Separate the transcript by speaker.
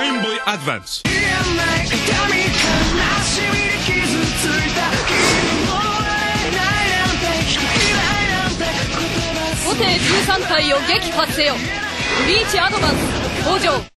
Speaker 1: ゲームボーイアドバンス
Speaker 2: 5艇13体を撃破せよ。ブリーチアドバンス登場。